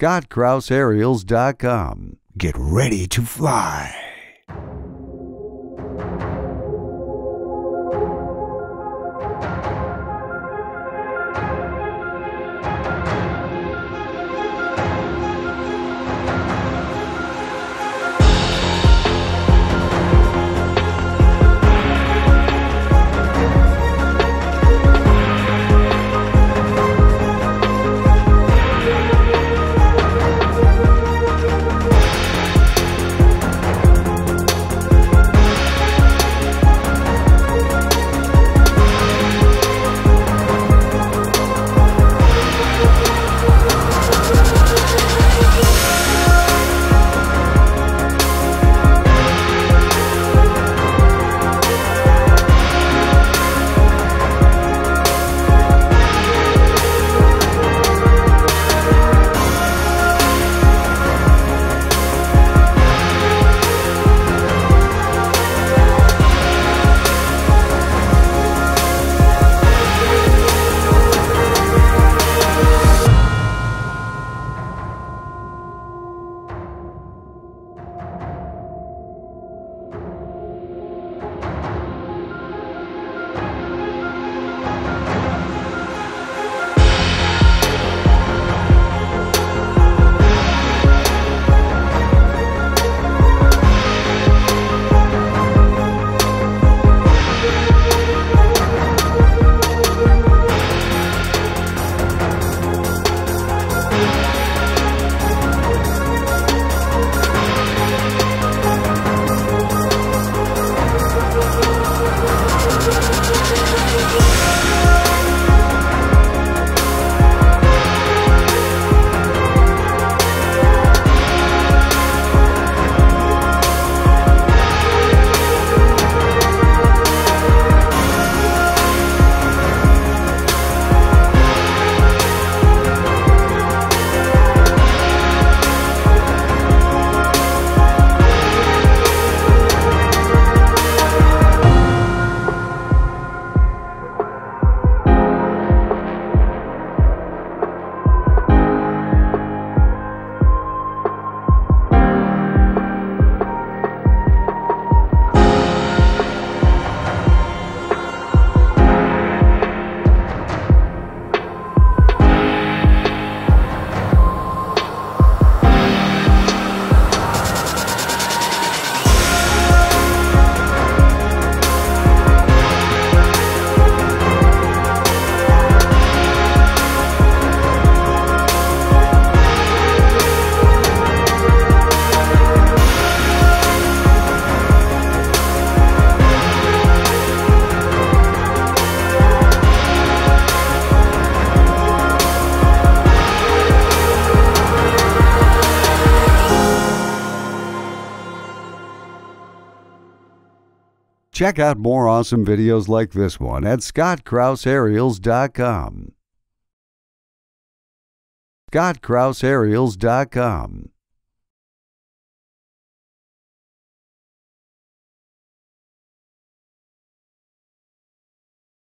ScottKrauseAerials.com. Get ready to fly. Check out more awesome videos like this one at ScottKrauseAerials.com. ScottKrauseAerials.com.